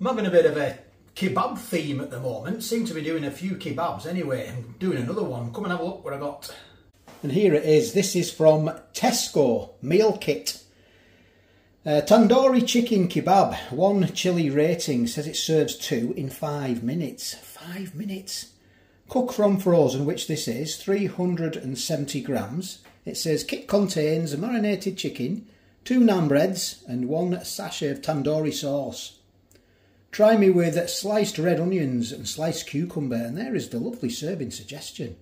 I'm having a bit of a kebab theme at the moment. Seem to be doing a few kebabs anyway. I'm doing another one. Come and have a look what I got. And here it is. This is from Tesco Meal Kit. Uh, tandoori chicken kebab, one chili rating, says it serves two in five minutes. Five minutes. Cook from frozen, which this is, 370 grams. It says kit contains a marinated chicken, two naan breads and one sachet of tandoori sauce. Try me with sliced red onions and sliced cucumber and there is the lovely serving suggestion.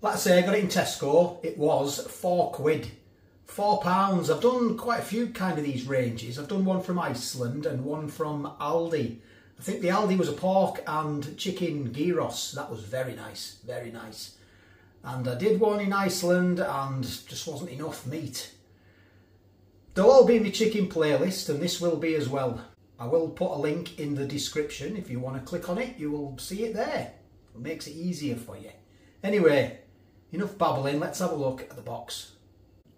Like I say, I got it in Tesco. It was four quid. Four pounds. I've done quite a few kind of these ranges. I've done one from Iceland and one from Aldi. I think the Aldi was a pork and chicken gyros. That was very nice, very nice. And I did one in Iceland and just wasn't enough meat. They'll all be in my chicken playlist and this will be as well. I will put a link in the description. If you want to click on it, you will see it there. It makes it easier for you. Anyway, enough babbling. Let's have a look at the box.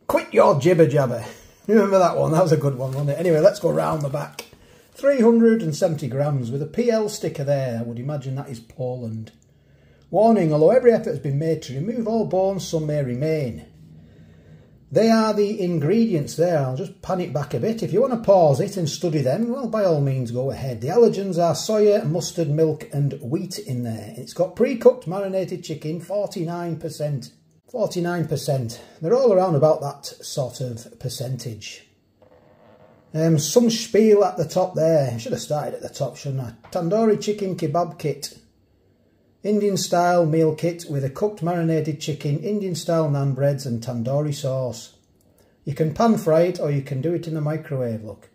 Quit your jibber jabber. Remember that one? That was a good one, wasn't it? Anyway, let's go round the back. 370 grams with a PL sticker there. I would imagine that is Poland. Warning, although every effort has been made to remove all bones, some may remain. They are the ingredients there. I'll just pan it back a bit. If you want to pause it and study them, well, by all means, go ahead. The allergens are soya, mustard, milk and wheat in there. It's got pre-cooked marinated chicken, 49%. 49%. They're all around about that sort of percentage. Um, some spiel at the top there. I should have started at the top, shouldn't I? Tandoori chicken kebab kit. Indian style meal kit with a cooked marinated chicken, Indian style naan breads and tandoori sauce. You can pan fry it or you can do it in the microwave, look.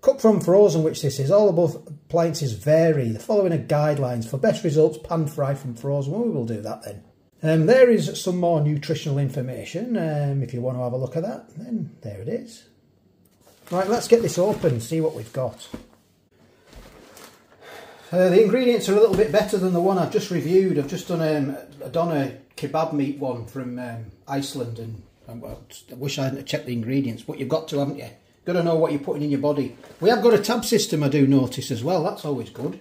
Cook from frozen, which this is. All above appliances vary. The following are guidelines. For best results, pan fry from frozen. Well, we will do that then. Um, there is some more nutritional information. Um, if you want to have a look at that, then there it is. Right, let's get this open and see what we've got. Uh, the ingredients are a little bit better than the one I've just reviewed. I've just done um, a kebab meat one from um, Iceland and um, I wish I hadn't checked the ingredients, but you've got to, haven't you? Got to know what you're putting in your body. We have got a tab system, I do notice as well. That's always good.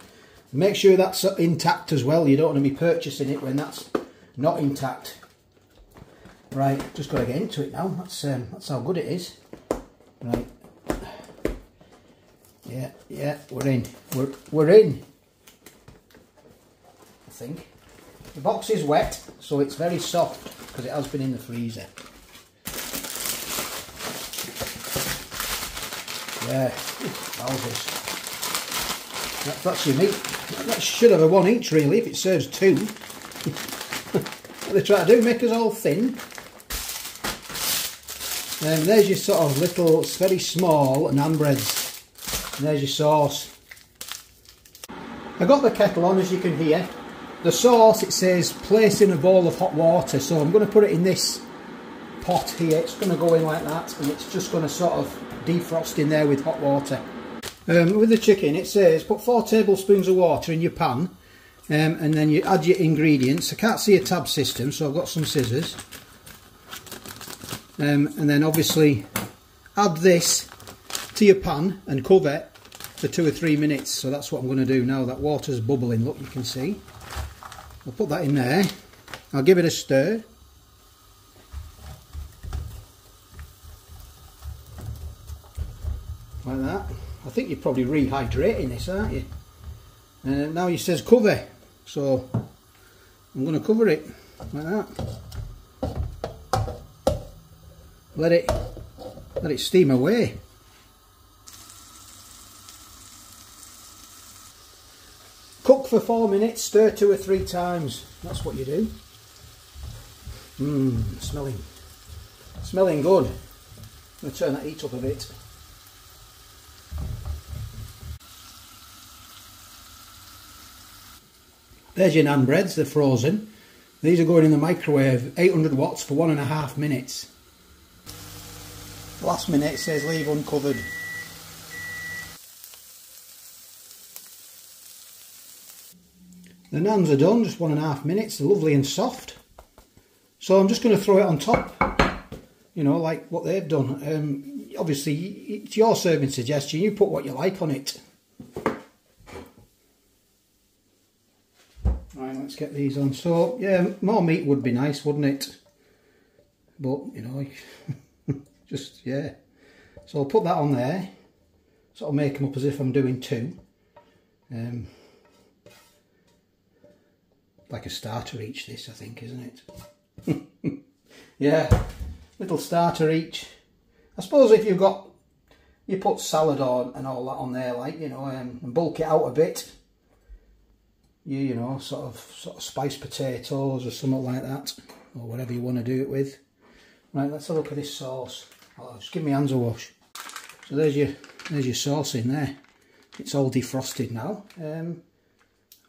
Make sure that's intact as well. You don't want to be purchasing it when that's not intact. Right, just got to get into it now. That's um, that's how good it is. Right. Yeah, yeah, we're in. We're we're in think. The box is wet, so it's very soft because it has been in the freezer. Yeah, wowzers. That, that's meat. That should have a one each really if it serves two. what they try to do, make us all thin. And there's your sort of little, very small naan breads. And there's your sauce. I got the kettle on as you can hear. The sauce, it says place in a bowl of hot water. So I'm going to put it in this pot here. It's going to go in like that and it's just going to sort of defrost in there with hot water. Um, with the chicken, it says put four tablespoons of water in your pan um, and then you add your ingredients. I can't see a tab system, so I've got some scissors. Um, and then obviously add this to your pan and cover it for two or three minutes. So that's what I'm going to do now. That water's bubbling, look, you can see. I'll put that in there. I'll give it a stir. Like that. I think you're probably rehydrating this, aren't you? And now he says cover. So I'm going to cover it like that. Let it let it steam away. Cook for four minutes, stir two or three times. That's what you do. Mmm, smelling, smelling good. I'm going to turn that heat up a bit. There's your naan breads, they're frozen. These are going in the microwave, 800 watts for one and a half minutes. Last minute says leave uncovered. The nans are done, just one and a half minutes, they're lovely and soft. So I'm just going to throw it on top, you know, like what they've done. Um, obviously, it's your serving suggestion, you put what you like on it. Right, let's get these on. So, yeah, more meat would be nice, wouldn't it? But, you know, just, yeah. So I'll put that on there, sort of make them up as if I'm doing two. Um, like a starter each, this, I think, isn't it? yeah, little starter each. I suppose if you've got, you put salad on and all that on there, like, you know, um, and bulk it out a bit. You, you know, sort of, sort of spiced potatoes or something like that. Or whatever you want to do it with. Right, let's have a look at this sauce. Oh, just give me hands a wash. So there's your, there's your sauce in there. It's all defrosted now. Um,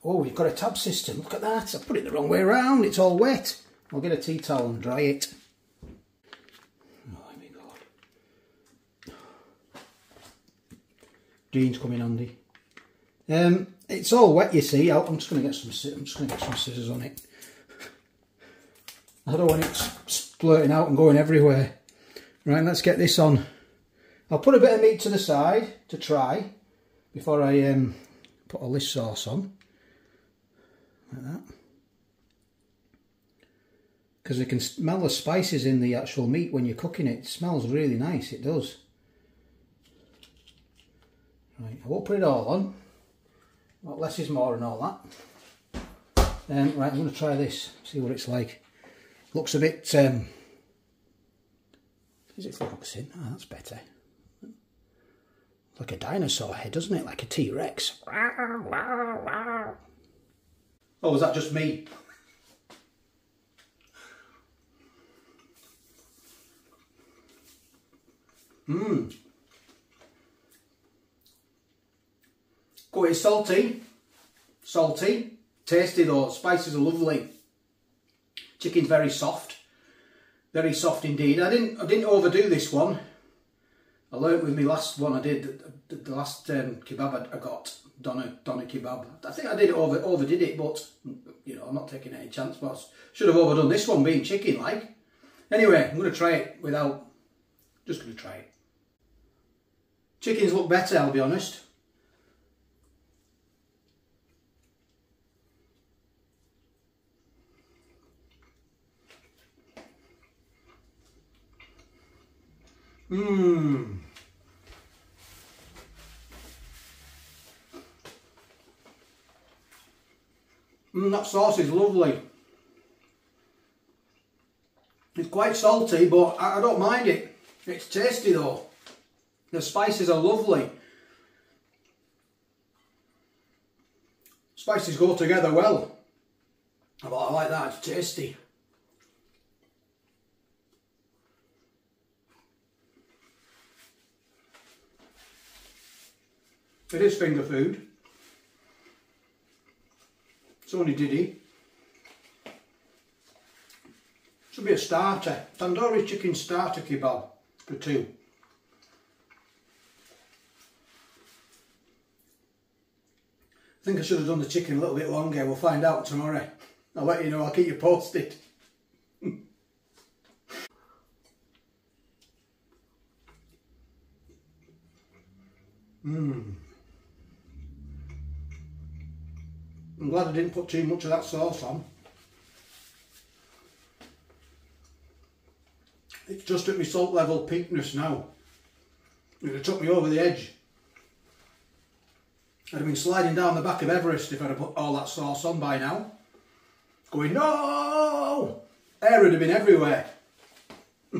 Oh, we've got a tab system. Look at that. I put it the wrong way around. It's all wet. I'll get a tea towel and dry it. Oh, my God. Jeans coming handy. Um, it's all wet, you see. I'm just going to get some. I'm just going to get some scissors on it. I don't want it splurting out and going everywhere. Right, let's get this on. I'll put a bit of meat to the side to try before I um, put all this sauce on like that because you can smell the spices in the actual meat when you're cooking it. It smells really nice, it does. Right, I won't put it all on. Well, less is more and all that. Um, right, I'm going to try this, see what it's like. Looks a bit... Um, is it focusing? Oh, that's better. Like a dinosaur head, doesn't it? Like a T-Rex. Oh, was that just me? Mmm. Quite salty. Salty. Tasty though. Spices are lovely. Chicken's very soft. Very soft indeed. I didn't I didn't overdo this one. I learnt with my last one I did, the, the last um, kebab I got doner, doner kebab. I think I did it over, overdid it, but, you know, I'm not taking any chance. But I should have overdone this one being chicken, like. Anyway, I'm going to try it without, just going to try it. Chickens look better, I'll be honest. Mmm. Mm, that sauce is lovely. It's quite salty, but I, I don't mind it. It's tasty though. The spices are lovely. Spices go together well. But I like that, it's tasty. It is finger food. It's only Diddy. Should be a starter. Tandoori chicken starter kebab for two. I think I should have done the chicken a little bit longer. We'll find out tomorrow. I'll let you know. I'll keep you posted. Mmm. I'm glad I didn't put too much of that sauce on. It's just at my salt level pinkness now. It took me over the edge. I'd have been sliding down the back of Everest if I'd have put all that sauce on by now. Going, no! Air would have been everywhere.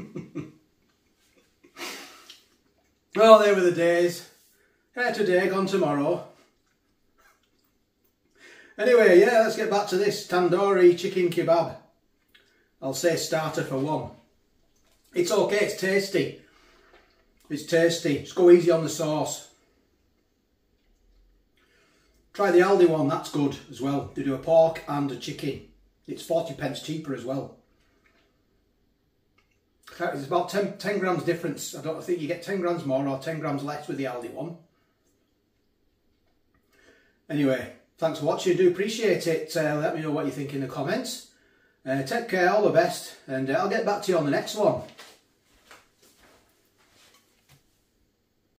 well, they were the days. Hair today, gone tomorrow. Anyway, yeah, let's get back to this tandoori chicken kebab. I'll say starter for one. It's okay, it's tasty. It's tasty. Just go easy on the sauce. Try the Aldi one, that's good as well. They do a pork and a chicken. It's 40 pence cheaper as well. It's about 10, 10 grams difference. I don't think you get 10 grams more or 10 grams less with the Aldi one. Anyway, Thanks for watching, I do appreciate it. Uh, let me know what you think in the comments. Uh, take care, all the best, and uh, I'll get back to you on the next one.